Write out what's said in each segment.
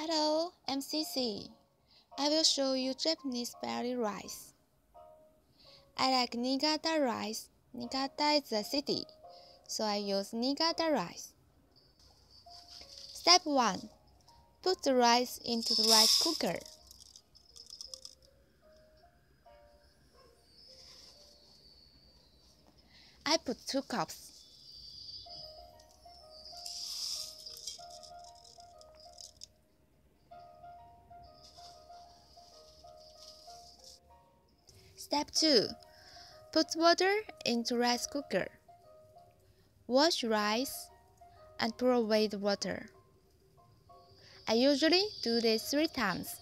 Hello, MCC. I will show you Japanese berry rice. I like Niigata rice. Niigata is a city, so I use Niigata rice. Step 1. Put the rice into the rice cooker. I put 2 cups. Step 2. Put water into rice cooker. Wash rice and pour away the water. I usually do this three times.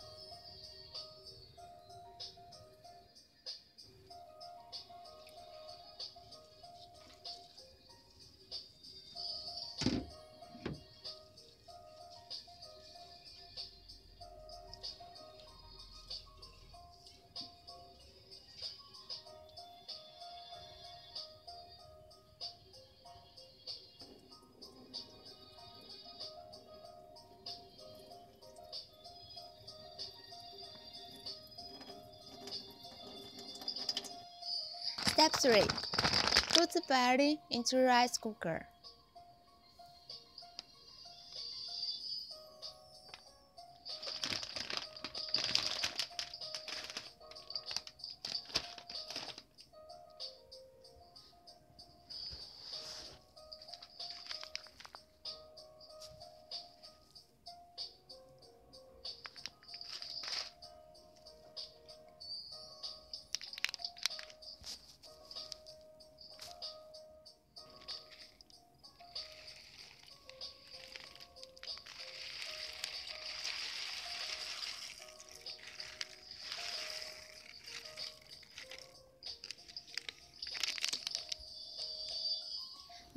Step 3. Put the berry into rice cooker.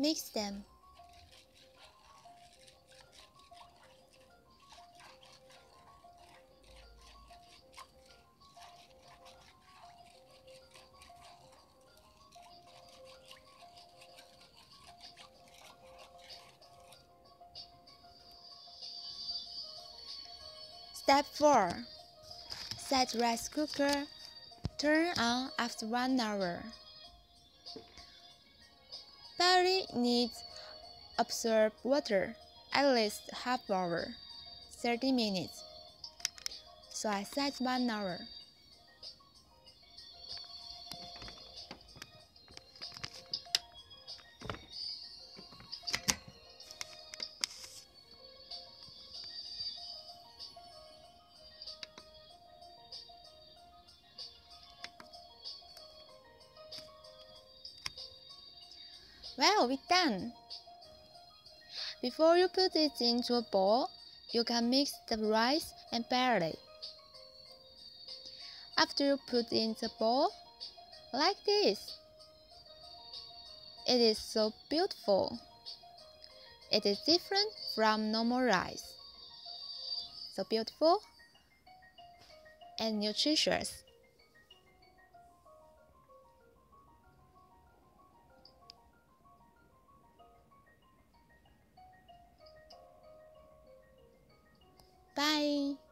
Mix them. Step 4. Set rice cooker. Turn on after 1 hour. Berry needs absorb water at least half hour, 30 minutes. So I said 1 hour. Well, we're done. Before you put it into a bowl, you can mix the rice and barley. After you put in the bowl, like this. It is so beautiful. It is different from normal rice. So beautiful and nutritious. Bye.